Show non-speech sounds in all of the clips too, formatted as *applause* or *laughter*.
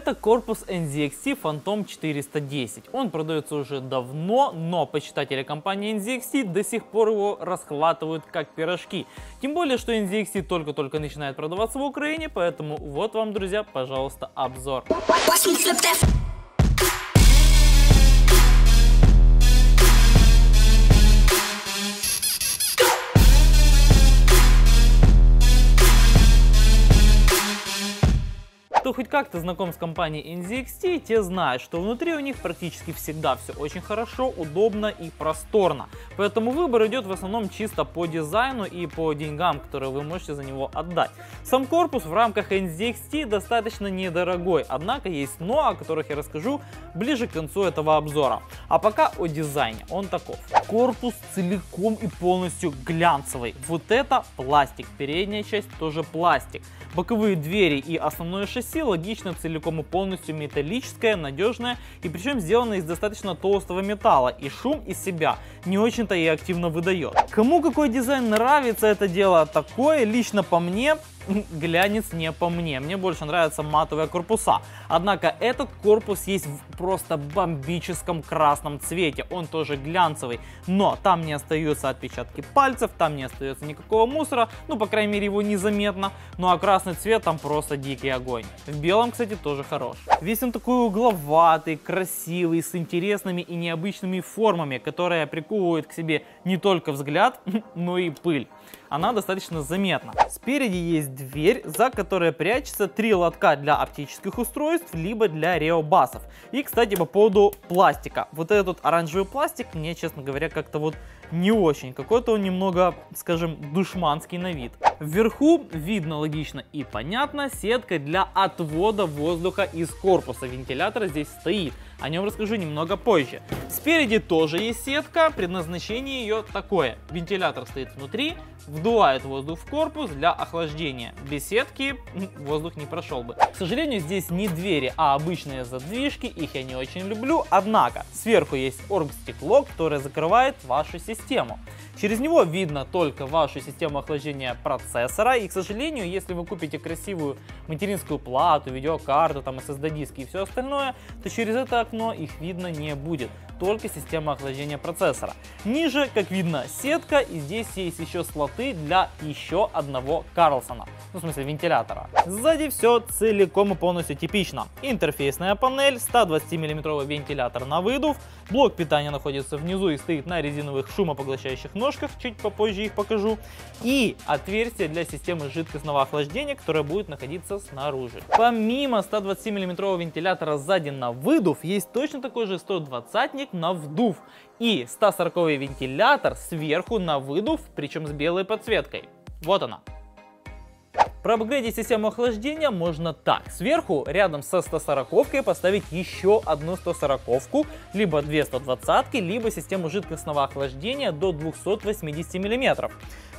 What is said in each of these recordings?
Это корпус NZXT Phantom 410. Он продается уже давно, но почитатели компании NZXT до сих пор его расхватывают как пирожки. Тем более, что NZXT только-только начинает продаваться в Украине, поэтому вот вам, друзья, пожалуйста, обзор. Хоть как-то знаком с компанией NZXT, те знают, что внутри у них практически всегда все очень хорошо, удобно и просторно. Поэтому выбор идет в основном чисто по дизайну и по деньгам, которые вы можете за него отдать. Сам корпус в рамках NZXT достаточно недорогой, однако есть но, о которых я расскажу ближе к концу этого обзора. А пока о дизайне, он таков. Корпус целиком и полностью глянцевый. Вот это пластик, передняя часть тоже пластик. Боковые двери и основное шасси логично целиком и полностью металлическое, надежное и причем сделано из достаточно толстого металла и шум из себя не очень-то и активно выдает. Кому какой дизайн нравится это дело такое, лично по мне *laughs* глянец не по мне. Мне больше нравятся матовые корпуса. Однако этот корпус есть в просто бомбическом красном цвете. Он тоже глянцевый. Но там не остаются отпечатки пальцев, там не остается никакого мусора. Ну, по крайней мере, его незаметно. Ну, а красный цвет там просто дикий огонь. В белом, кстати, тоже хорош. Весь он такой угловатый, красивый, с интересными и необычными формами, которые приковывают к себе не только взгляд, *laughs* но и пыль она достаточно заметна. Спереди есть дверь, за которой прячется три лотка для оптических устройств, либо для реобасов. И, кстати, по поводу пластика. Вот этот оранжевый пластик мне, честно говоря, как-то вот не очень. Какой-то он немного, скажем, душманский на вид. Вверху видно логично и понятно сетка для отвода воздуха из корпуса. Вентилятор здесь стоит. О нем расскажу немного позже. Спереди тоже есть сетка, предназначение ее такое. Вентилятор стоит внутри, вдувает воздух в корпус для охлаждения. Без сетки *laughs* воздух не прошел бы. К сожалению, здесь не двери, а обычные задвижки, их я не очень люблю. Однако, сверху есть оргстекло, которое закрывает вашу систему. Через него видно только вашу систему охлаждения процессора. И, к сожалению, если вы купите красивую материнскую плату, видеокарту, там SSD диски и все остальное, то через это окно их видно не будет только система охлаждения процессора. Ниже, как видно, сетка и здесь есть еще слоты для еще одного Карлсона, ну, в смысле вентилятора. Сзади все целиком и полностью типично. Интерфейсная панель, 120 мм вентилятор на выдув, блок питания находится внизу и стоит на резиновых шумопоглощающих ножках, чуть попозже их покажу, и отверстие для системы жидкостного охлаждения, которое будет находиться снаружи. Помимо 120 мм вентилятора сзади на выдув, есть точно такой же 120 на вдув и 140 вентилятор сверху на выдув, причем с белой подсветкой. Вот она. Проапгрейдить систему охлаждения можно так. Сверху рядом со 140 поставить еще одну 140 либо две 120 либо систему жидкостного охлаждения до 280 мм.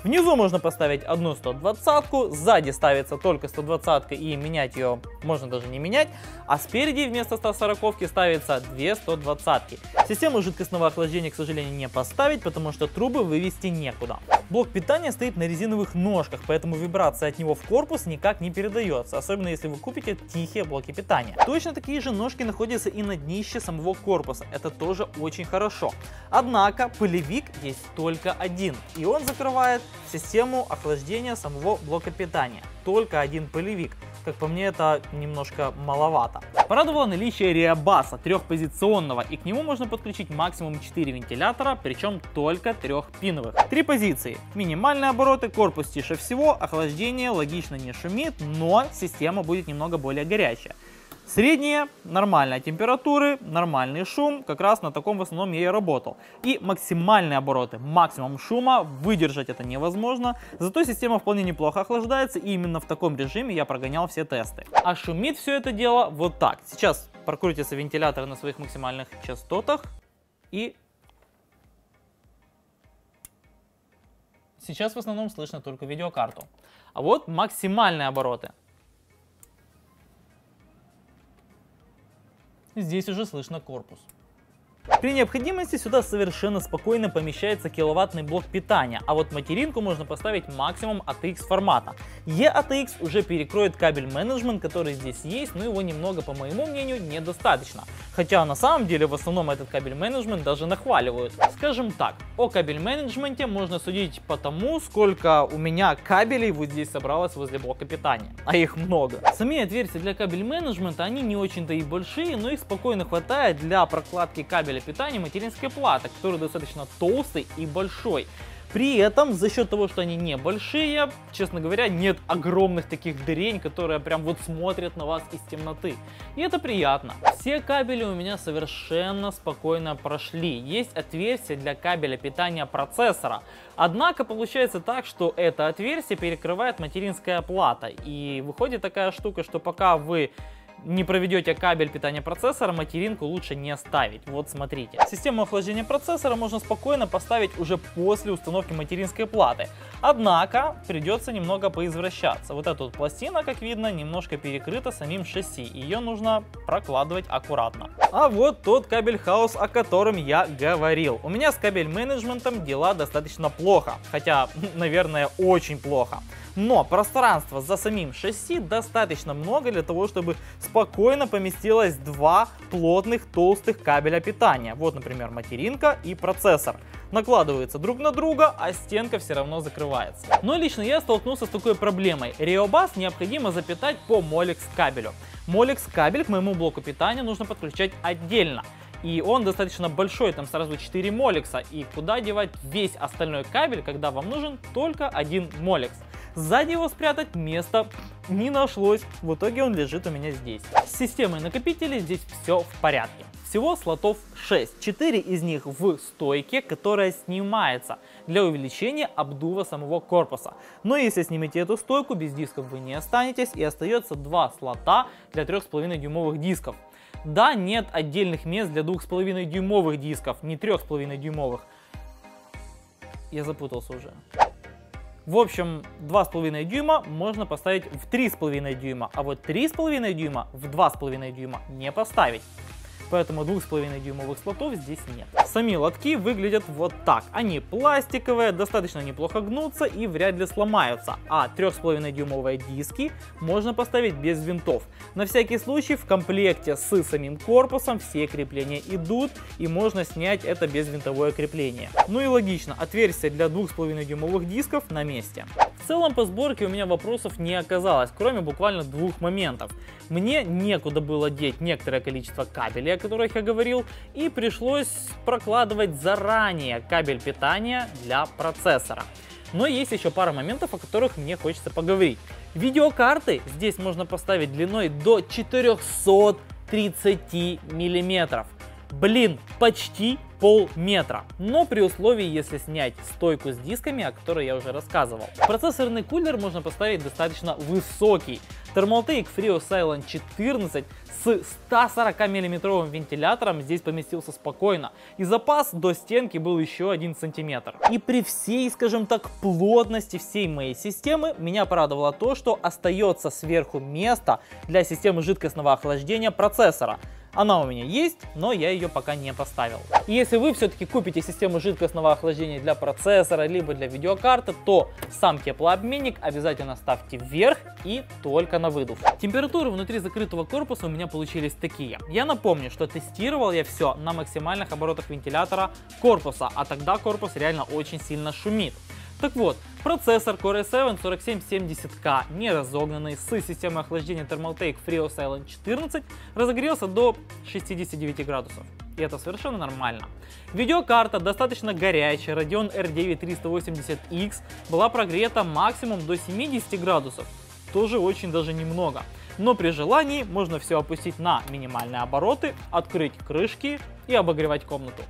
Внизу можно поставить одну 120 сзади ставится только 120 и менять ее можно даже не менять, а спереди вместо 140 ставится две 120 Систему жидкостного охлаждения, к сожалению, не поставить, потому что трубы вывести некуда. Блок питания стоит на резиновых ножках, поэтому вибрация от него в корпус никак не передается, особенно если вы купите тихие блоки питания. Точно такие же ножки находятся и на днище самого корпуса, это тоже очень хорошо. Однако пылевик есть только один, и он закрывает систему охлаждения самого блока питания. Только один пылевик. Как по мне, это немножко маловато. Порадовало наличие реабаса трехпозиционного, и к нему можно подключить максимум 4 вентилятора, причем только трехпиновых. Три позиции. Минимальные обороты, корпус тише всего, охлаждение логично не шумит, но система будет немного более горячая. Средние, нормальные температуры, нормальный шум, как раз на таком в основном я и работал. И максимальные обороты, максимум шума, выдержать это невозможно, зато система вполне неплохо охлаждается, и именно в таком режиме я прогонял все тесты. А шумит все это дело вот так. Сейчас прокрутятся вентиляторы на своих максимальных частотах, и сейчас в основном слышно только видеокарту. А вот максимальные обороты. Здесь уже слышно корпус. При необходимости сюда совершенно спокойно помещается киловаттный блок питания, а вот материнку можно поставить максимум ATX формата. eATX уже перекроет кабель менеджмент, который здесь есть, но его немного, по моему мнению, недостаточно. Хотя на самом деле в основном этот кабель менеджмент даже нахваливают. Скажем так, о кабель менеджменте можно судить по тому, сколько у меня кабелей вот здесь собралось возле блока питания. А их много. Сами отверстия для кабель менеджмента, они не очень-то и большие, но их спокойно хватает для прокладки кабеля материнской платы, который достаточно толстый и большой. При этом, за счет того, что они небольшие, честно говоря, нет огромных таких дырень, которые прям вот смотрят на вас из темноты. И это приятно. Все кабели у меня совершенно спокойно прошли. Есть отверстие для кабеля питания процессора. Однако получается так, что это отверстие перекрывает материнская плата. И выходит такая штука, что пока вы не проведете кабель питания процессора, материнку лучше не ставить. Вот смотрите. Систему охлаждения процессора можно спокойно поставить уже после установки материнской платы. Однако придется немного поизвращаться. Вот эта вот пластина, как видно, немножко перекрыта самим шасси. Ее нужно прокладывать аккуратно. А вот тот кабель хаус, о котором я говорил. У меня с кабель менеджментом дела достаточно плохо. Хотя, *laughs* наверное, очень плохо. Но пространства за самим шасси достаточно много для того, чтобы спокойно поместилось два плотных толстых кабеля питания. Вот, например, материнка и процессор. Накладываются друг на друга, а стенка все равно закрывается. Но лично я столкнулся с такой проблемой. Реобас необходимо запитать по Molex кабелю. Molex кабель к моему блоку питания нужно подключать отдельно. И он достаточно большой, там сразу 4 молекса. И куда девать весь остальной кабель, когда вам нужен только один молекс? Сзади его спрятать места не нашлось. В итоге он лежит у меня здесь. С системой накопителей здесь все в порядке. Всего слотов 6. 4 из них в стойке, которая снимается для увеличения обдува самого корпуса. Но если снимете эту стойку, без дисков вы не останетесь и остается 2 слота для 3,5 дюймовых дисков. Да, нет отдельных мест для 2,5 дюймовых дисков, не 3,5 дюймовых. Я запутался уже. В общем, 2,5 дюйма можно поставить в 3,5 дюйма, а вот 3,5 дюйма в 2,5 дюйма не поставить поэтому 2,5 дюймовых слотов здесь нет. Сами лотки выглядят вот так. Они пластиковые, достаточно неплохо гнутся и вряд ли сломаются, а 3,5 дюймовые диски можно поставить без винтов. На всякий случай в комплекте с самим корпусом все крепления идут и можно снять это без винтовое крепление. Ну и логично, отверстие для 2,5 дюймовых дисков на месте. В целом по сборке у меня вопросов не оказалось, кроме буквально двух моментов. Мне некуда было деть некоторое количество кабелей, которых я говорил, и пришлось прокладывать заранее кабель питания для процессора. Но есть еще пара моментов, о которых мне хочется поговорить. Видеокарты здесь можно поставить длиной до 430 миллиметров. Блин, почти полметра, но при условии, если снять стойку с дисками, о которой я уже рассказывал. Процессорный кулер можно поставить достаточно высокий. Thermaltake Frio Silent 14 с 140 миллиметровым вентилятором здесь поместился спокойно, и запас до стенки был еще 1 сантиметр. И при всей, скажем так, плотности всей моей системы, меня порадовало то, что остается сверху место для системы жидкостного охлаждения процессора. Она у меня есть, но я ее пока не поставил. И если вы все-таки купите систему жидкостного охлаждения для процессора, либо для видеокарты, то сам теплообменник обязательно ставьте вверх и только на выдув. Температуры внутри закрытого корпуса у меня получились такие. Я напомню, что тестировал я все на максимальных оборотах вентилятора корпуса, а тогда корпус реально очень сильно шумит. Так вот, процессор Core i7 4770K, не разогнанный, с системой охлаждения Thermaltake Frio Silent 14, разогрелся до 69 градусов. И это совершенно нормально. Видеокарта достаточно горячая, Radeon R9 380X, была прогрета максимум до 70 градусов. Тоже очень даже немного. Но при желании можно все опустить на минимальные обороты, открыть крышки и обогревать комнату.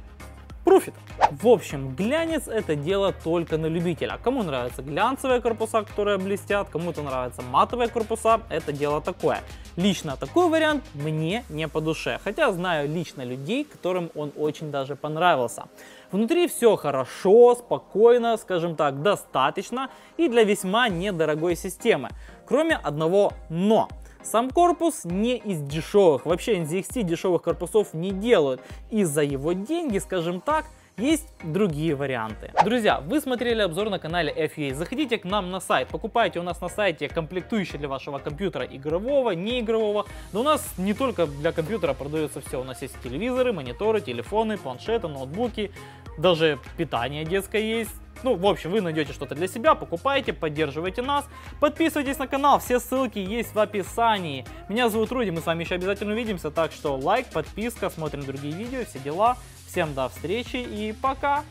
Профит. В общем, глянец это дело только на любителя. Кому нравятся глянцевые корпуса, которые блестят, кому-то нравятся матовые корпуса, это дело такое. Лично такой вариант мне не по душе, хотя знаю лично людей, которым он очень даже понравился. Внутри все хорошо, спокойно, скажем так, достаточно и для весьма недорогой системы. Кроме одного «но». Сам корпус не из дешевых. Вообще NZXT дешевых корпусов не делают. И за его деньги, скажем так, есть другие варианты. Друзья, вы смотрели обзор на канале FUA. Заходите к нам на сайт, покупайте у нас на сайте комплектующие для вашего компьютера игрового, неигрового. Но у нас не только для компьютера продается все. У нас есть телевизоры, мониторы, телефоны, планшеты, ноутбуки, даже питание детское есть. Ну, в общем, вы найдете что-то для себя, покупайте, поддерживайте нас, подписывайтесь на канал, все ссылки есть в описании. Меня зовут Руди, мы с вами еще обязательно увидимся, так что лайк, подписка, смотрим другие видео, все дела. Всем до встречи и пока!